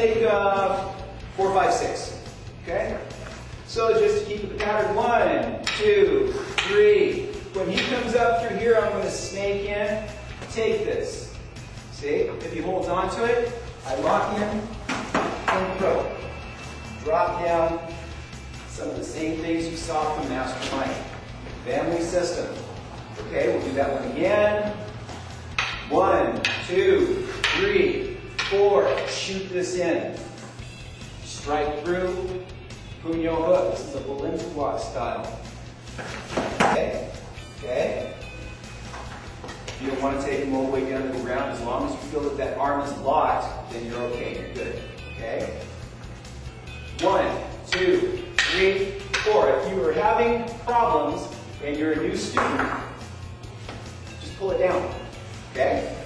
take uh, four, five, six. Okay? So just to keep the pattern, one, two, three. When he comes up through here, I'm going to snake in. Take this. See? If he holds on to it, I lock in and throw. Drop down. Some of the same things you saw from Mastermind. Family system. Okay, we'll do that one again. One, two, three, four. Shoot this in. Strike through. Punyo hook. This is a Valenzuela style. Okay? Okay? You don't want to take them all the way down to the ground. As long as you feel that that arm is locked, then you're okay. You're good. Okay? One, two, three, four. If you are having problems and you're a new student, just pull it down. Okay?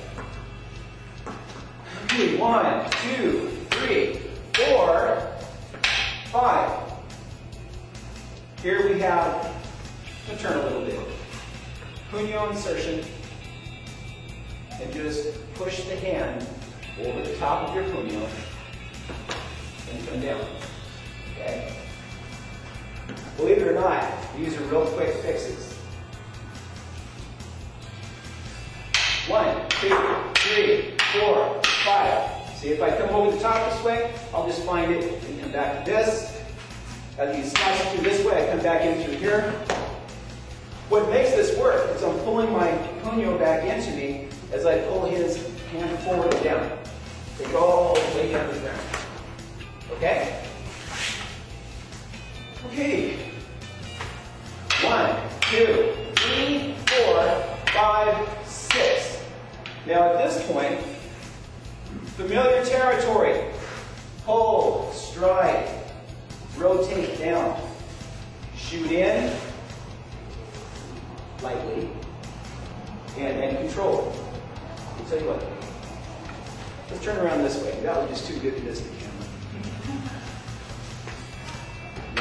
One, two, three, four, five. Here we have, I'm turn a little bit. Punyo insertion. And just push the hand over the top of your punyo and come down. Okay? Believe it or not, these are real quick fixes. One, two, three, four, five. See, if I come over the top this way, I'll just find it and come back to this. As you slice through this way, I come back in through here. What makes this work is I'm pulling my punyo back into me as I pull his hand forward and down. They go all the way down to the ground. Okay? Okay. One, two, three, four, five. Now at this point, familiar territory. Pull, strike, rotate down, shoot in, lightly, and, and control. I'll tell you what, let's turn around this way. That was just too good to miss the camera.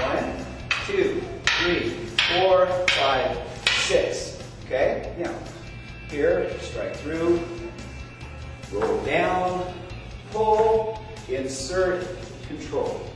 One, two, three, four, five, six. Okay? Now, here, strike through, roll down, pull, insert, control.